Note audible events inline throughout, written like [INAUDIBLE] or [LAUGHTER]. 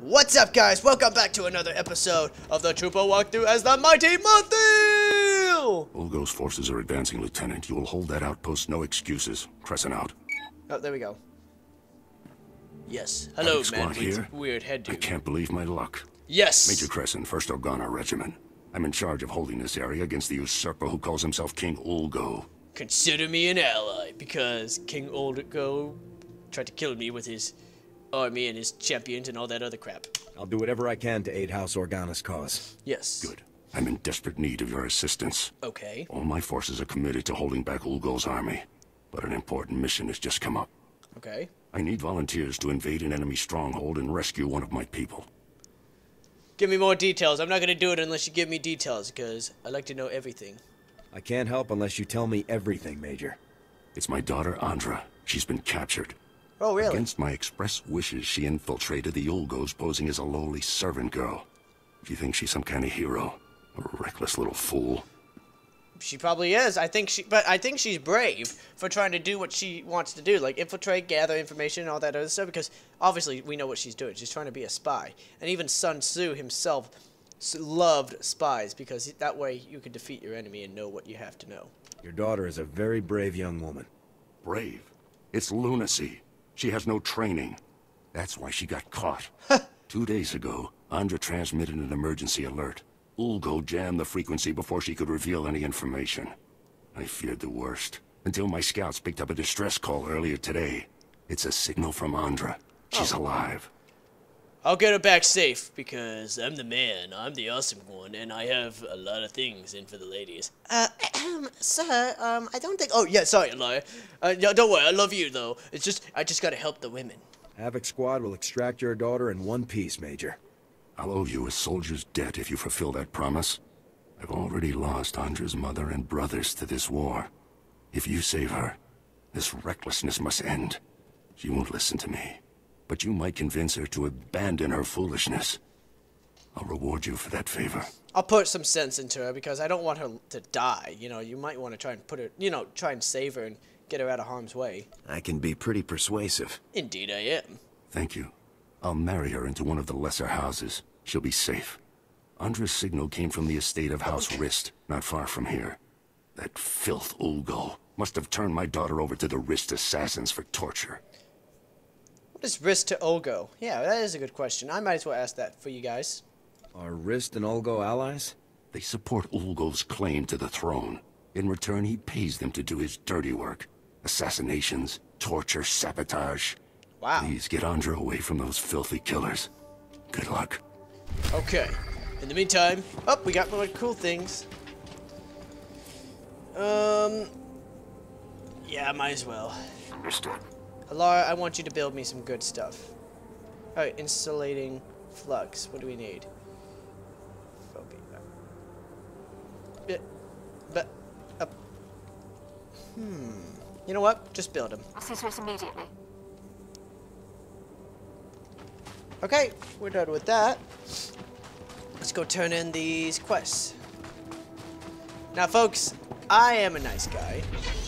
What's up, guys? Welcome back to another episode of the Trooper Walkthrough as the Mighty Monthil! Ulgo's forces are advancing, Lieutenant. You will hold that outpost, no excuses. Crescent out. Oh, there we go. Yes. Hello, Havoc man here? weird head dude. I can't believe my luck. Yes! Major Crescent, 1st Organa Regiment. I'm in charge of holding this area against the usurper who calls himself King Ulgo. Consider me an ally, because King Ulgo tried to kill me with his army and his champions and all that other crap. I'll do whatever I can to aid House Organa's cause. Yes. Good. I'm in desperate need of your assistance. Okay. All my forces are committed to holding back Ulgo's army. But an important mission has just come up. Okay. I need volunteers to invade an enemy stronghold and rescue one of my people. Give me more details. I'm not gonna do it unless you give me details, because I like to know everything. I can't help unless you tell me everything, Major. It's my daughter, Andra. She's been captured. Oh, really? Against my express wishes, she infiltrated the Ulgos posing as a lowly servant girl. Do you think she's some kind of hero? A reckless little fool. She probably is. I think she, but I think she's brave for trying to do what she wants to do, like infiltrate, gather information, and all that other stuff. Because obviously we know what she's doing. She's trying to be a spy, and even Sun Tzu himself loved spies because that way you could defeat your enemy and know what you have to know. Your daughter is a very brave young woman. Brave. It's lunacy. She has no training. That's why she got caught. [LAUGHS] Two days ago, Andra transmitted an emergency alert. Ulgo jammed the frequency before she could reveal any information. I feared the worst, until my scouts picked up a distress call earlier today. It's a signal from Andra. She's oh. alive. I'll get her back safe because I'm the man. I'm the awesome one, and I have a lot of things in for the ladies. Uh, [CLEARS THROAT] sir, um, I don't think. Oh yeah, sorry, Elia. Uh, yeah, don't worry. I love you though. It's just I just gotta help the women. Havoc Squad will extract your daughter in one piece, Major. I'll owe you a soldier's debt if you fulfill that promise. I've already lost Andra's mother and brothers to this war. If you save her, this recklessness must end. She won't listen to me. But you might convince her to abandon her foolishness. I'll reward you for that favor. I'll put some sense into her because I don't want her to die. You know, you might want to try and put her, you know, try and save her and get her out of harm's way. I can be pretty persuasive. Indeed, I am. Thank you. I'll marry her into one of the lesser houses. She'll be safe. Andra's signal came from the estate of House Rist, not far from here. That filth Ulgo must have turned my daughter over to the Rist assassins for torture. What is Rist to Ulgo? Yeah, that is a good question. I might as well ask that for you guys. Are Rist and Ulgo allies? They support Ulgo's claim to the throne. In return, he pays them to do his dirty work. Assassinations, torture, sabotage. Wow. Please get Andra away from those filthy killers. Good luck. Okay. In the meantime, oh, we got more cool things. Um. Yeah, might as well. Understood. Elara, I want you to build me some good stuff. Alright, insulating flux. What do we need? Phobia. Bit, but, uh, hmm. You know what? Just build them. I'll see to it immediately. Okay, we're done with that. Let's go turn in these quests. Now, folks, I am a nice guy,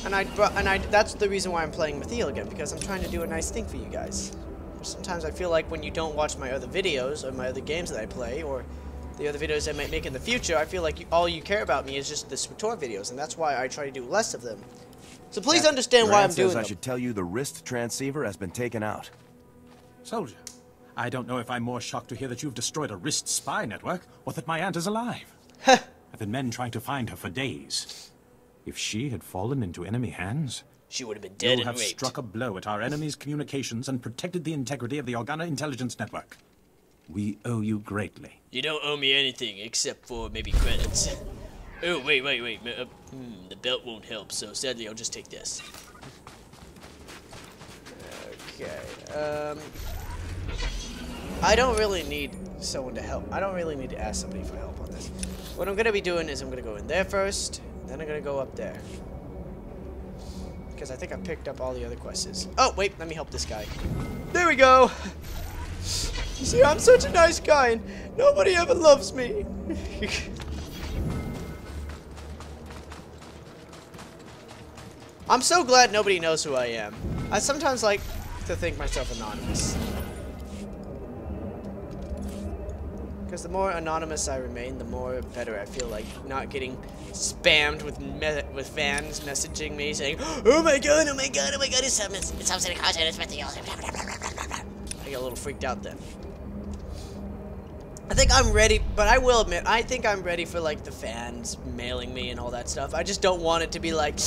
and I and I that's the reason why I'm playing Mathiel again because I'm trying to do a nice thing for you guys. Sometimes I feel like when you don't watch my other videos or my other games that I play or the other videos I might make in the future, I feel like you, all you care about me is just the SWTOR videos, and that's why I try to do less of them. So please understand why I'm says doing I them. I should tell you the Rist transceiver has been taken out. Soldier, I don't know if I'm more shocked to hear that you've destroyed a Rist spy network or that my aunt is alive. [LAUGHS] I've been men trying to find her for days. If she had fallen into enemy hands, She would have been dead you and have raped. struck a blow at our enemy's communications and protected the integrity of the Organa intelligence network. We owe you greatly. You don't owe me anything except for maybe credits. Oh, wait, wait, wait. Uh, hmm, the belt won't help, so sadly I'll just take this. Okay, um... I don't really need someone to help. I don't really need to ask somebody for help on this. What I'm going to be doing is I'm going to go in there first, then I'm to go up there. Because I think I picked up all the other quests. Oh, wait, let me help this guy. There we go! You see, I'm such a nice guy, and nobody ever loves me. [LAUGHS] I'm so glad nobody knows who I am. I sometimes like to think myself anonymous. The more anonymous I remain, the more better I feel like not getting spammed with with fans messaging me saying, "Oh my god, oh my god, oh my god, it's something, it's something it's something else." I get a little freaked out then. I think I'm ready, but I will admit, I think I'm ready for like the fans mailing me and all that stuff. I just don't want it to be like,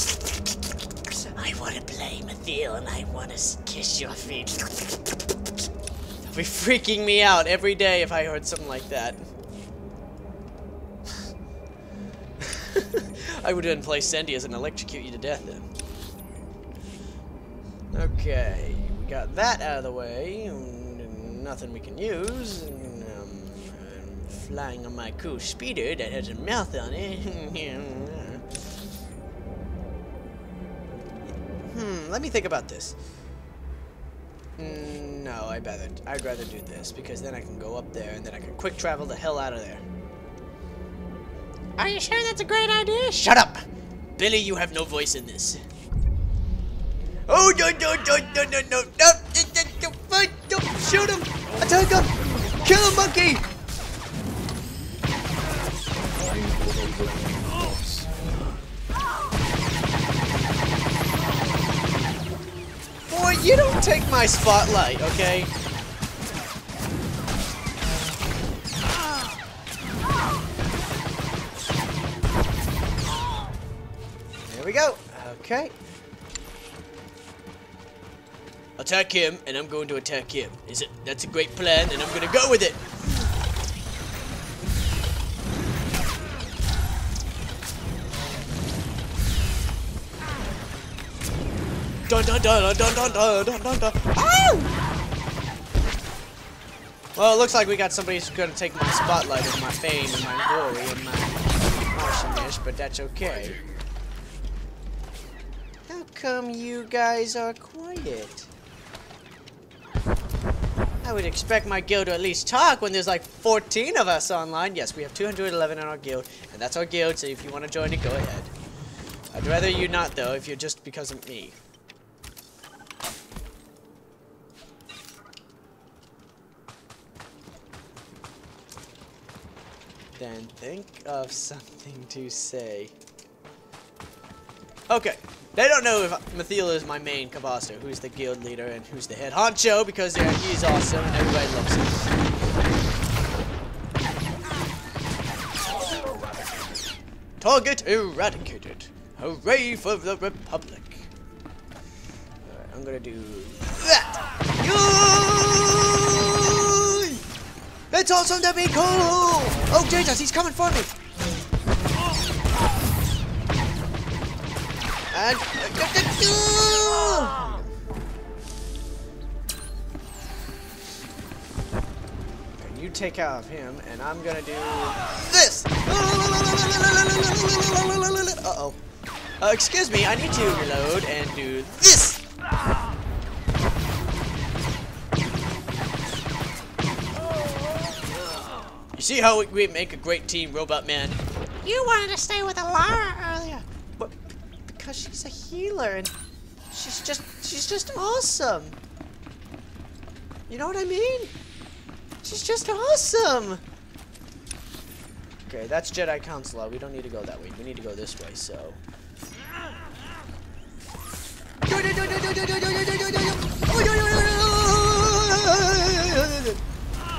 I want to play Mathiel and I want to kiss your feet. Be freaking me out every day if I heard something like that. [LAUGHS] I would then play Sendias and electrocute you to death then. Okay, we got that out of the way. Nothing we can use. And, um, I'm flying on my cool speeder that has a mouth on it. [LAUGHS] hmm, let me think about this. Mm, no, I'd rather I'd rather do this because then I can go up there and then I can quick travel the hell out of there. Are you sure that's a great idea? Shut up! Billy, you have no voice in this. Oh, no, no, no, no, no, no, no, no, no, no, shoot him! Attack him! Kill him, monkey! Boy, my spotlight, okay? There we go. Okay. Attack him, and I'm going to attack him. Is it? That's a great plan, and I'm gonna go with it. Well, it looks like we got somebody who's gonna take my spotlight and my fame and my glory and my awesomeness, but that's okay. How come you guys are quiet? I would expect my guild to at least talk when there's like 14 of us online. Yes, we have 211 in our guild, and that's our guild, so if you want to join it, go ahead. I'd rather you not, though, if you're just because of me. Then think of something to say. Okay. They don't know if Mathiel is my main capacitor, who's the guild leader and who's the head honcho, because yeah, he's awesome and everybody loves him. Target eradicated. Hooray for the Republic. I'm gonna do that. Yay! It's awesome to be cool! Oh Jesus, he's coming for me! And and you take out of him, and I'm gonna do this. Uh oh. Uh, excuse me, I need to reload and do this. See how we make a great team, Robot Man? You wanted to stay with Elara earlier, but because she's a healer and she's just she's just awesome. You know what I mean? She's just awesome. Okay, that's Jedi Council. We don't need to go that way. We need to go this way, so.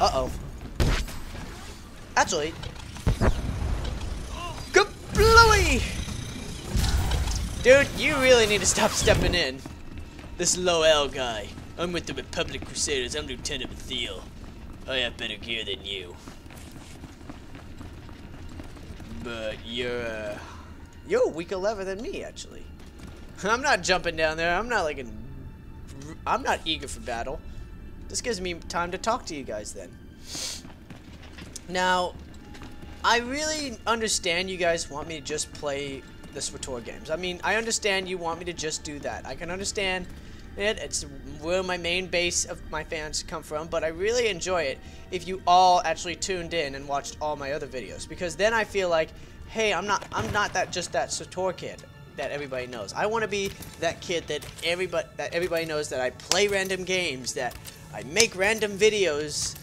Uh-oh. Actually. Kablowy! Dude, you really need to stop stepping in. This Loel guy. I'm with the Republic Crusaders. I'm Lieutenant Mathiel. I have better gear than you. But you're, uh, you're weaker lever than me, actually. [LAUGHS] I'm not jumping down there. I'm not like an, I'm not eager for battle. This gives me time to talk to you guys then. Now, I really understand you guys want me to just play the SWTOR games. I mean, I understand you want me to just do that. I can understand it. It's where my main base of my fans come from, but I really enjoy it if you all actually tuned in and watched all my other videos because then I feel like, hey, I'm not I'm not that just that SWTOR kid that everybody knows. I want to be that kid that everybody that everybody knows that I play random games, that I make random videos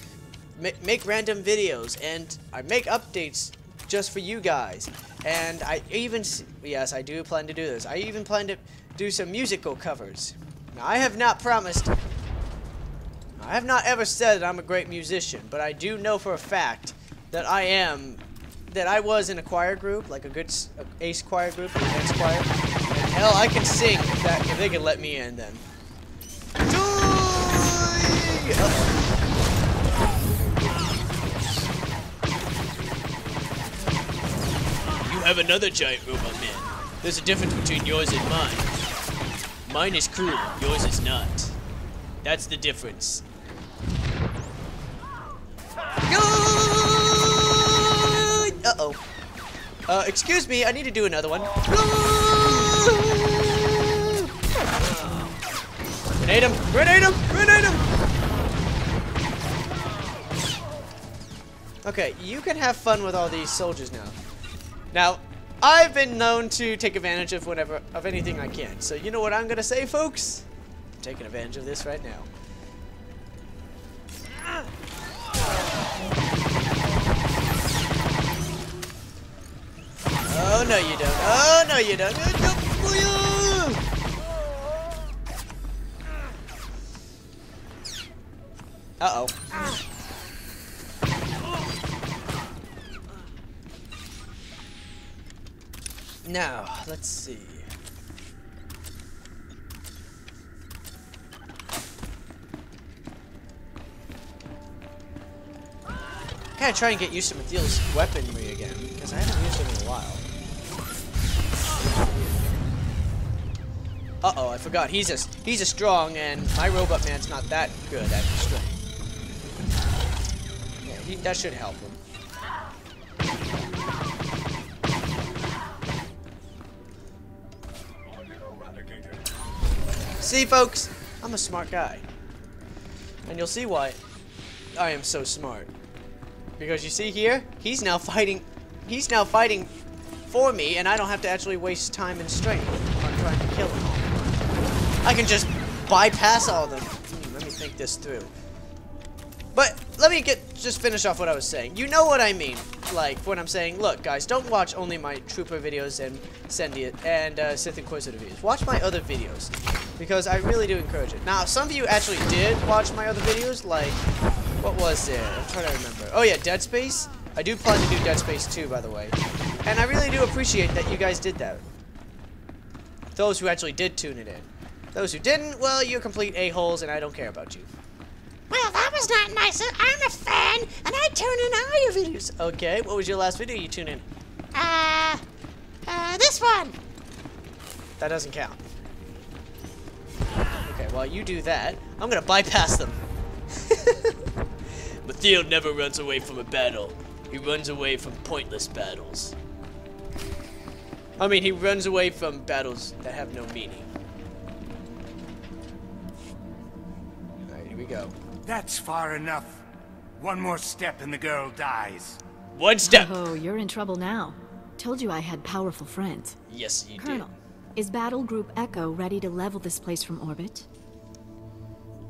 ma make random videos, and I make updates just for you guys. And I even, yes, I do plan to do this. I even plan to do some musical covers. Now, I have not promised, I have not ever said that I'm a great musician, but I do know for a fact that I am, that I was in a choir group, like a good a ace choir group, an dance choir. And hell, I can sing if, that, if they can let me in then. -oh. Have another giant robot man. There's a difference between yours and mine. Mine is cruel, yours is not. That's the difference. Uh-oh. Uh, excuse me, I need to do another one. Grenade him! Grenade him! Grenade him! Okay, you can have fun with all these soldiers now. Now, I've been known to take advantage of whatever of anything I can. So you know what I'm gonna say, folks? I'm taking advantage of this right now. Oh no you don't. Oh no you don't. Uh oh. Now, let's see. I gotta try and get used to Mathiel's weaponry again, because I haven't used it in a while. Uh-oh, I forgot. He's a he's a strong, and my robot man's not that good at strength. Yeah, he, that should help him. See, folks, I'm a smart guy. And you'll see why I am so smart. Because you see here, he's now fighting, he's now fighting for me, and I don't have to actually waste time and strength on trying to kill him. I can just bypass all of them. Hmm, let me think this through. But let me get just finish off what I was saying. You know what I mean, like when I'm saying, look, guys, don't watch only my Trooper videos and Sendia and uh, Sith Inquisitor videos. Watch my other videos because I really do encourage it. Now, some of you actually did watch my other videos, like what was it? I'm trying to remember. Oh yeah, Dead Space. I do plan to do Dead Space 2, by the way, and I really do appreciate that you guys did that. Those who actually did tune it in. Those who didn't, well, you're complete a-holes, and I don't care about you. Well, that was not nice. I'm a fan, and I tune in all your videos. Okay, what was your last video you tuned in? Uh, uh, this one. That doesn't count. Okay, while you do that, I'm gonna bypass them. [LAUGHS] Mathiel never runs away from a battle. He runs away from pointless battles. I mean, he runs away from battles that have no meaning. Alright, here we go. That's far enough. One more step and the girl dies. One step! Oh, you're in trouble now. Told you I had powerful friends. Yes, you Colonel, is Battle Group Echo ready to level this place from orbit?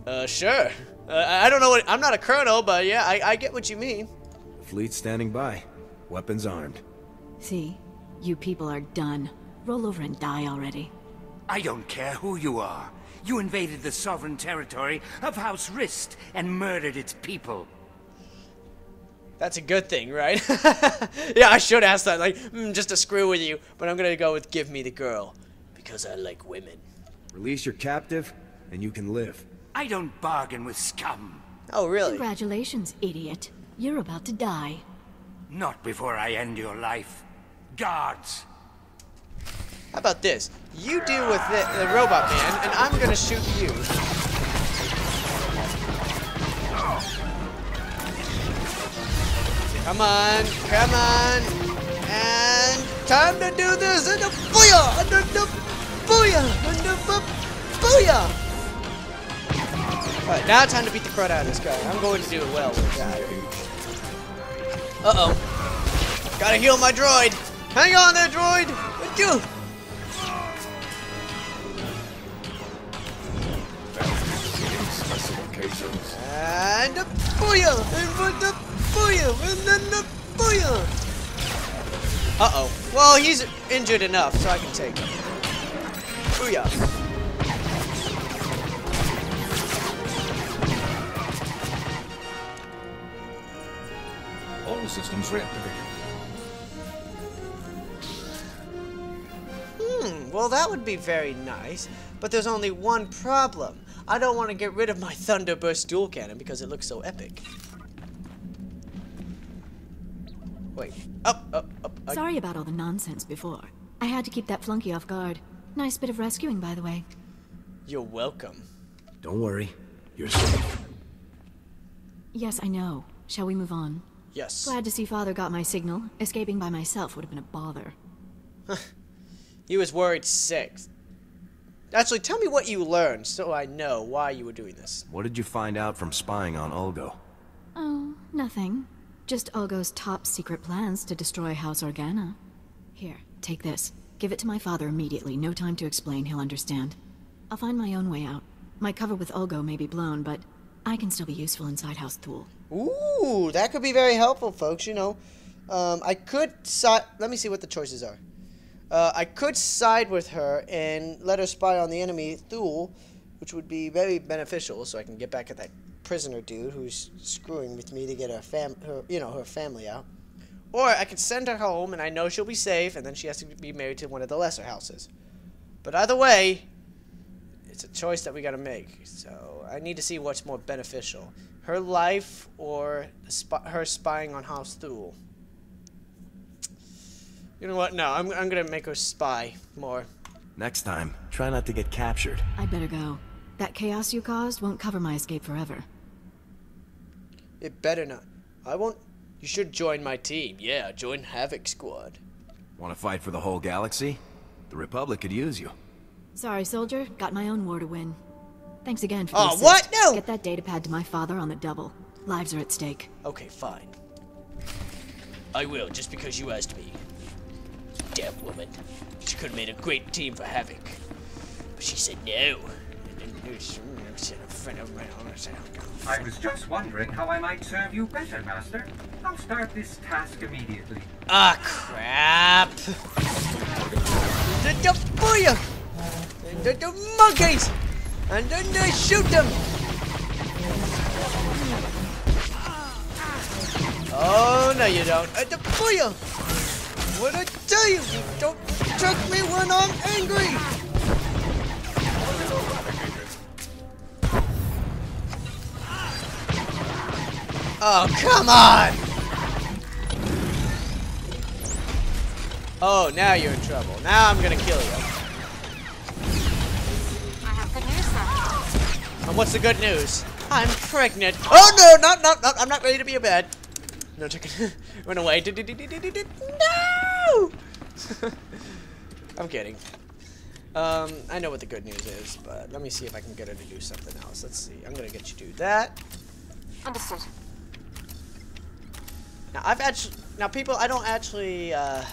Uh, sure. Uh, I don't know what- I'm not a colonel, but yeah, I, I get what you mean. Fleet standing by. Weapons armed. See? You people are done. Roll over and die already. I don't care who you are. You invaded the sovereign territory of House Rist and murdered its people. That's a good thing, right? [LAUGHS] yeah, I should ask that, like, mm, just to screw with you. But I'm gonna go with give me the girl. Because I like women. Release your captive, and you can live. I don't bargain with scum. Oh, really? Congratulations, idiot. You're about to die. Not before I end your life. Guards! How about this? You deal with the, the robot man, and I'm gonna shoot you. Come on, come on, and time to do this! And the booyah! And the, booyah! And bu- booyah! Alright, now time to beat the crud out of this guy. I'm going to do it well with that. Uh-oh. Gotta heal my droid! Hang on there, droid! Achoo! pesos. And a booyah! And for the booyah! And then the booyah! Uh-oh. Well, he's injured enough, so I can take him. Booyah. All systems reactivated. Hmm, well that would be very nice, but there's only one problem. I don't want to get rid of my Thunderburst dual cannon because it looks so epic. Wait, up, up, up. I- Sorry about all the nonsense before. I had to keep that flunky off guard. Nice bit of rescuing, by the way. You're welcome. Don't worry. You're safe. Yes, I know. Shall we move on? Yes. Glad to see Father got my signal. Escaping by myself would have been a bother. [LAUGHS] He was worried sick. Actually, tell me what you learned so I know why you were doing this. What did you find out from spying on Ulgo? Oh, nothing. Just Ulgo's top secret plans to destroy House Organa. Here, take this. Give it to my father immediately. No time to explain, he'll understand. I'll find my own way out. My cover with Ulgo may be blown, but I can still be useful inside House Thul. Ooh, that could be very helpful, folks. You know, um, I could side. Let me see what the choices are. Uh, I could side with her and let her spy on the enemy Thul, which would be very beneficial, so I can get back at that prisoner dude who's screwing with me to get her fam, her, you know, her family out. Or I could send her home, and I know she'll be safe, and then she has to be married to one of the lesser houses. But either way, it's a choice that we gotta make. So I need to see what's more beneficial: her life or sp- her spying on House Thul. You know what? No, I'm I'm gonna make her spy more. Next time, try not to get captured. I'd better go. That chaos you caused won't cover my escape forever. It better not. I won't. You should join my team. Yeah, join Havoc Squad. Want to fight for the whole galaxy? The Republic could use you. Sorry, soldier. Got my own war to win. Thanks again for Oh, the assist. what? No! Get that datapad to my father on the double. Lives are at stake. Okay, fine. I will, just because you asked me. Damn woman. She could have made a great team for Havoc. But she said no. And then she said a friend of mine. I said, "Oh, I was just wondering how I might serve you better, Master. I'll start this task immediately. Ah, crap. The, the booyah! And the, the monkeys! And then they shoot them! Oh, no you don't. Uh, the booyah! What I tell you, you don't trick me when I'm angry! Oh, come on! Oh, now you're in trouble. Now I'm gonna kill you. I have good news, sir. And what's the good news? I'm pregnant. Oh no, no, no, not. I'm not ready to be a bed. No, chicken. [LAUGHS] Run away. No! [LAUGHS] I'm kidding. Um, I know what the good news is, but let me see if I can get her to do something else. Let's see. I'm gonna get you to do that. Understood. Now I've actually now people I don't actually uh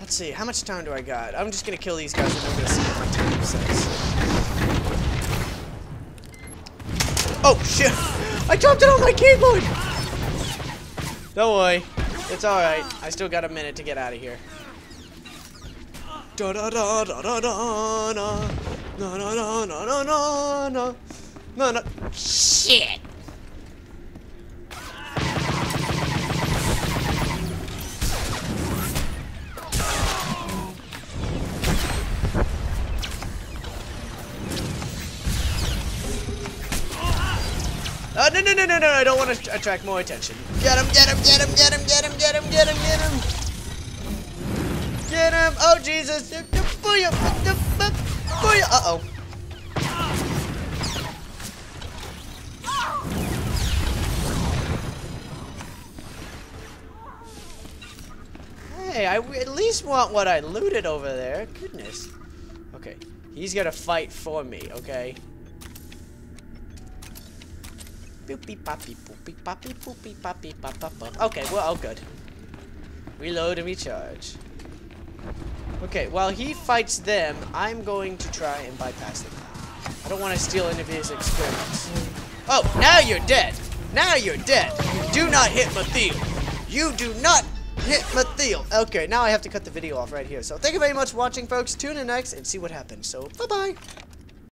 Let's see, how much time do I got? I'm just gonna kill these guys and I'm gonna see what my time says. Oh shit! I dropped it on my keyboard! Don't worry. It's alright. I still got a minute to get out of here. Da da da da da da na na na na na na na na na Shit! No, no, no, no, no, I don't want to attract more attention. Get him, get him, get him, get him, get him, get him, get him, get him. Get him. Oh, Jesus. Booyah. Booyah. Uh-oh. Hey, I w- at least want what I looted over there. Goodness. Okay. He's gonna fight for me, okay? Boopy poppy poopy poppy poopy pop pop pop. Okay, well, all good. Reload and recharge. Okay, while he fights them, I'm going to try and bypass them. I don't want to steal any of his experiments. Oh, now you're dead. Now you're dead. Do not hit Mathiel. You do not hit Mathiel. Okay, now I have to cut the video off right here. So thank you very much for watching, folks. Tune in next and see what happens. So, bye-bye.